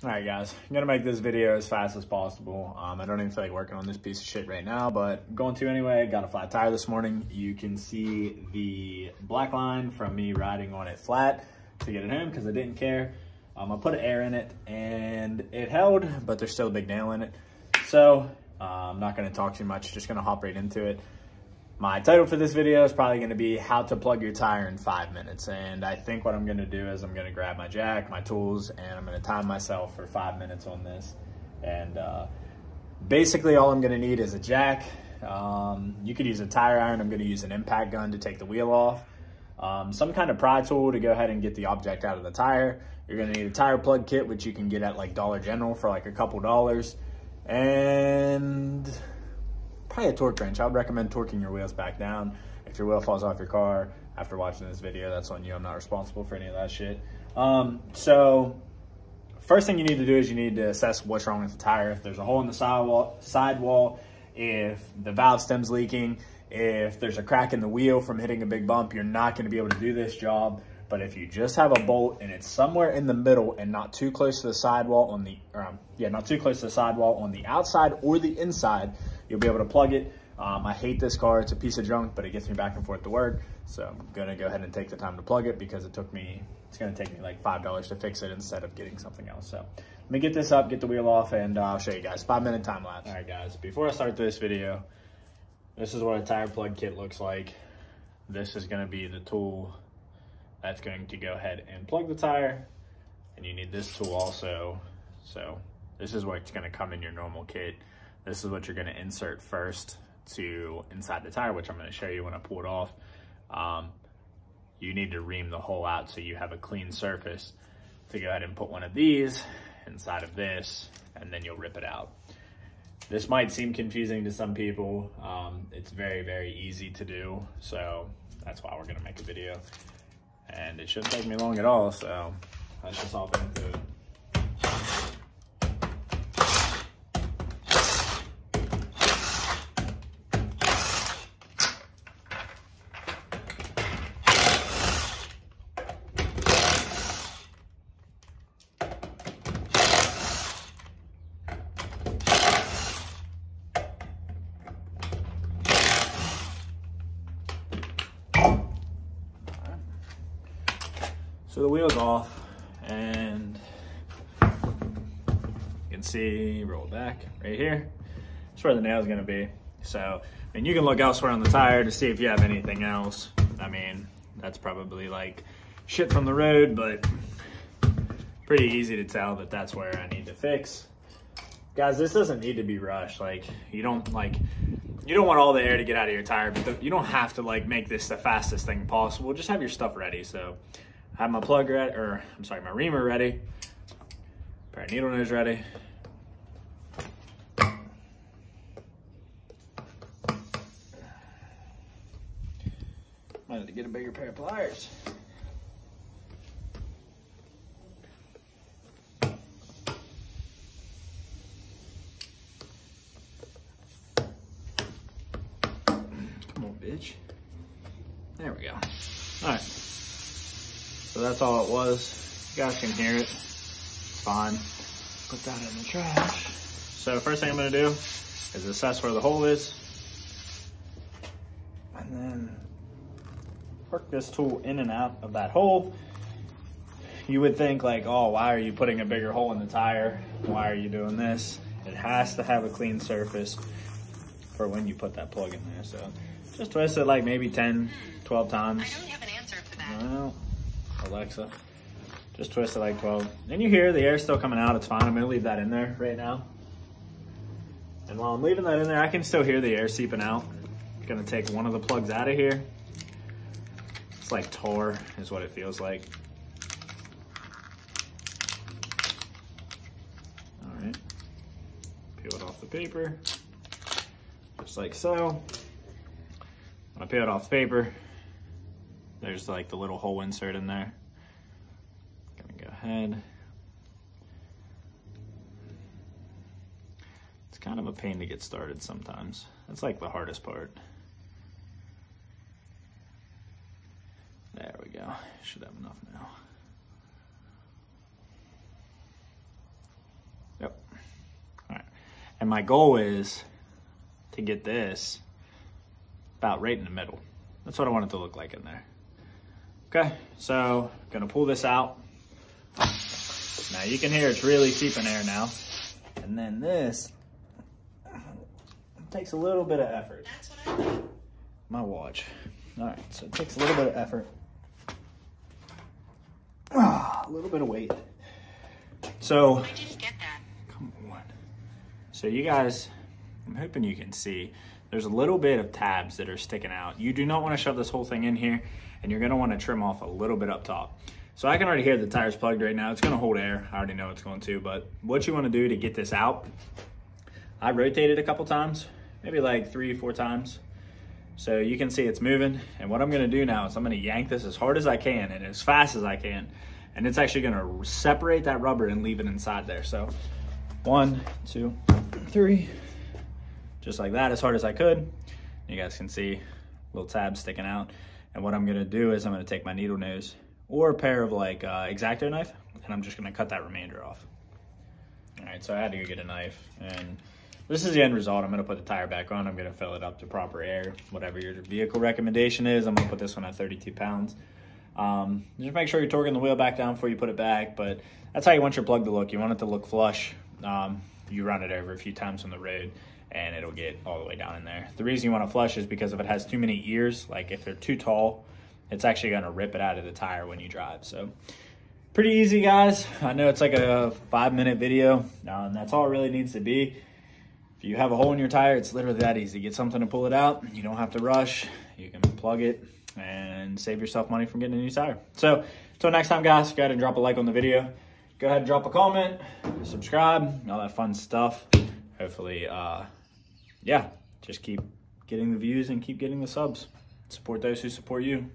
All right, guys, I'm gonna make this video as fast as possible. Um, I don't even feel like working on this piece of shit right now, but I'm going to anyway. Got a flat tire this morning. You can see the black line from me riding on it flat to get it home because I didn't care. Um, I put air in it and it held, but there's still a big nail in it. So uh, I'm not gonna talk too much, just gonna hop right into it. My title for this video is probably gonna be how to plug your tire in five minutes. And I think what I'm gonna do is I'm gonna grab my jack, my tools, and I'm gonna time myself for five minutes on this. And uh, basically all I'm gonna need is a jack. Um, you could use a tire iron. I'm gonna use an impact gun to take the wheel off. Um, some kind of pry tool to go ahead and get the object out of the tire. You're gonna need a tire plug kit, which you can get at like Dollar General for like a couple dollars. And probably a torque wrench. I would recommend torquing your wheels back down. If your wheel falls off your car after watching this video, that's on you. I'm not responsible for any of that shit. Um, so first thing you need to do is you need to assess what's wrong with the tire. If there's a hole in the sidewall, sidewall if the valve stem's leaking, if there's a crack in the wheel from hitting a big bump, you're not going to be able to do this job. But if you just have a bolt and it's somewhere in the middle and not too close to the sidewall on the, um, yeah, not too close to the sidewall on the outside or the inside, You'll be able to plug it. Um, I hate this car. It's a piece of junk, but it gets me back and forth to work. So I'm gonna go ahead and take the time to plug it because it took me, it's gonna take me like $5 to fix it instead of getting something else. So let me get this up, get the wheel off, and uh, I'll show you guys. Five minute time lapse. All right guys, before I start this video, this is what a tire plug kit looks like. This is gonna be the tool that's going to go ahead and plug the tire. And you need this tool also. So this is what's gonna come in your normal kit. This is what you're gonna insert first to inside the tire, which I'm gonna show you when I pull it off. Um, you need to ream the hole out so you have a clean surface to go ahead and put one of these inside of this, and then you'll rip it out. This might seem confusing to some people. Um, it's very, very easy to do. So that's why we're gonna make a video. And it shouldn't take me long at all, so let's just hop into it. So the wheel's off and you can see, roll back right here. That's where the nail's gonna be. So, and you can look elsewhere on the tire to see if you have anything else. I mean, that's probably like shit from the road, but pretty easy to tell that that's where I need to fix. Guys, this doesn't need to be rushed. Like, you don't like, you don't want all the air to get out of your tire, but the, you don't have to like make this the fastest thing possible. Just have your stuff ready. So I have my plug ready, or I'm sorry, my reamer ready. Pair of needle nose ready. Might have to get a bigger pair of pliers. Come on, bitch. There we go. All right. So that's all it was. You guys can hear it. Fine. Put that in the trash. So first thing I'm gonna do is assess where the hole is. And then work this tool in and out of that hole. You would think like, oh, why are you putting a bigger hole in the tire? Why are you doing this? It has to have a clean surface for when you put that plug in there. So just twist it like maybe 10, 12 times. I don't have an answer for that. Well, Alexa, just twist it like 12. And you hear the air still coming out, it's fine. I'm gonna leave that in there right now. And while I'm leaving that in there, I can still hear the air seeping out. I'm gonna take one of the plugs out of here. It's like tar is what it feels like. All right, peel it off the paper, just like so. I peel it off the paper, there's like the little hole insert in there. Gonna go ahead. It's kind of a pain to get started sometimes. That's like the hardest part. There we go. Should have enough now. Yep. All right. And my goal is to get this about right in the middle. That's what I want it to look like in there. Okay, so gonna pull this out. Now you can hear it's really seeping air now. And then this takes a little bit of effort. My watch. All right, so it takes a little bit of effort. Ah, a little bit of weight. So, I didn't get that. come on. So you guys, I'm hoping you can see, there's a little bit of tabs that are sticking out. You do not want to shove this whole thing in here, and you're gonna want to trim off a little bit up top. So I can already hear the tire's plugged right now. It's gonna hold air. I already know it's going to, but what you wanna do to get this out, I rotated a couple times, maybe like three, four times. So you can see it's moving. And what I'm gonna do now is I'm gonna yank this as hard as I can and as fast as I can. And it's actually gonna separate that rubber and leave it inside there. So one, two, three, just like that, as hard as I could. You guys can see little tabs sticking out. And what I'm gonna do is I'm gonna take my needle nose or a pair of like uh, X-Acto knife, and I'm just gonna cut that remainder off. All right, so I had to go get a knife, and this is the end result. I'm gonna put the tire back on. I'm gonna fill it up to proper air, whatever your vehicle recommendation is. I'm gonna put this one at 32 pounds. Um, just make sure you're torquing the wheel back down before you put it back, but that's how you want your plug to look. You want it to look flush. Um, you run it over a few times on the road and it'll get all the way down in there. The reason you want to flush is because if it has too many ears, like if they're too tall, it's actually going to rip it out of the tire when you drive. So pretty easy, guys. I know it's like a five minute video. and that's all it really needs to be. If you have a hole in your tire, it's literally that easy. Get something to pull it out. You don't have to rush. You can plug it and save yourself money from getting a new tire. So until next time, guys, go ahead and drop a like on the video. Go ahead and drop a comment, subscribe, all that fun stuff. Hopefully, uh, yeah, just keep getting the views and keep getting the subs. Support those who support you.